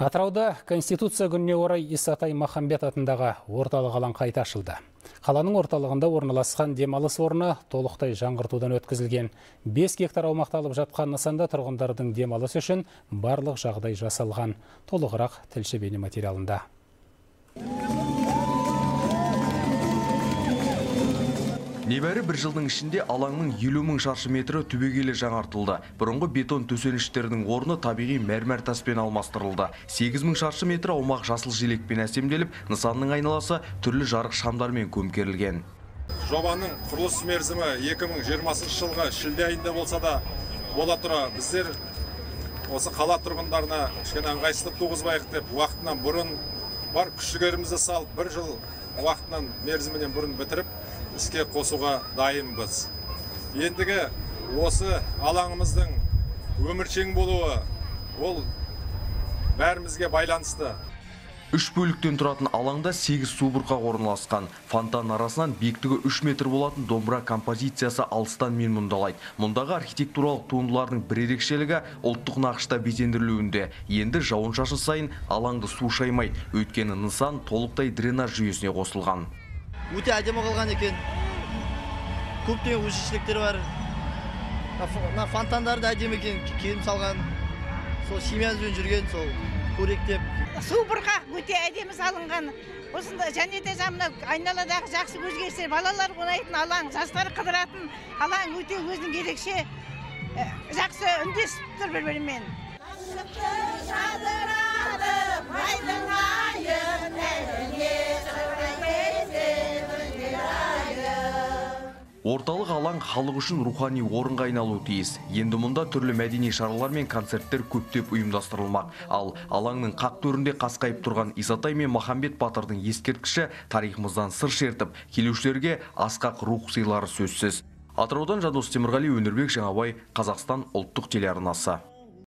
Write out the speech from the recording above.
Атырауда Конституция күніне орай Исатай Махамбет атындағы орталық алаң қайта ашылды. Қаланың орталығында орналасқан демалыс орны толықтай жаңғыртудан өткізілген. 5 гектар аумақты алып жатқан нысанда тұрғындардың демалысы үшін барлық жағдай жасалған. Толығырақ тілші бейне материалында. Небәрі бір жылдың ішінде алаңның елу мың шаршы метрі түбегейлі жаңартылды. Бұрынғы бетон төсеніштердің орны табиғи мәрмәр таспен алмастырылды. 8 мың шаршы метр аумақ жасыл желекпен әсемделіп, нысанның айналасы түрлі жарық шамдармен көмкерілген. Жобаның құрылыс мерзімі 2020 жылғы шілде айында болса да бола тұра біздер осы қала тұрғындарына кішкене ыңғайсыздық туғызбайық деп уақытынан бұрын бар күш жігерімізді салып бір жыл уақытынан мерзімінен бұрын бітіріп іске қосуға дайынбыз. Ендігі осы алаңымыздың өміршең болуы ол бәрімізге байланысты. Үш бөліктен тұратын алаңда сегіз субұрқақ орналасқан. Фонтан арасынан биіктігі үш метр болатын домбыра композициясы алыстан мен мұндалайды. Мұндағы архитектуралық туындылардың бір ерекшелігі ұлттық нақышта безендірілуінде. Енді жауын шашын сайын алаңды су шаймайды. Өйткені нысан толықтай дренаж жүйесіне қосылған. Өте әдемі қалған екен. Көптеген өзгешеліктер бар. Мына фонтандары да әдемі екен келім салған. Сол семьямызбен жүрген сол қоректеп су бұрқақ өте әдемі салынған. Осында және де мына айналадағы жақсы өзгерістер балалар ойнайтын алаң жастар қыдыратын алаң өте өзінің ерекше жақсы үндесіп тұр бір бірімен Орталық алаң халық үшін рухани орынға айналуы тиіс. Енді мұнда түрлі мәдени шаралар мен концерттер көптеп ұйымдастырылмақ. Ал алаңның қақ төрінде қасқайып тұрған Исатай мен Махамбет батырдың ескерткіші тарихымыздан сыр шертіп, келушілерге асқақ рух сыйлары сөзсіз. Атыраудан Жандос Темірғали, Өнірбек Жаңабай, Қазақстан ұлттық телеарнасы.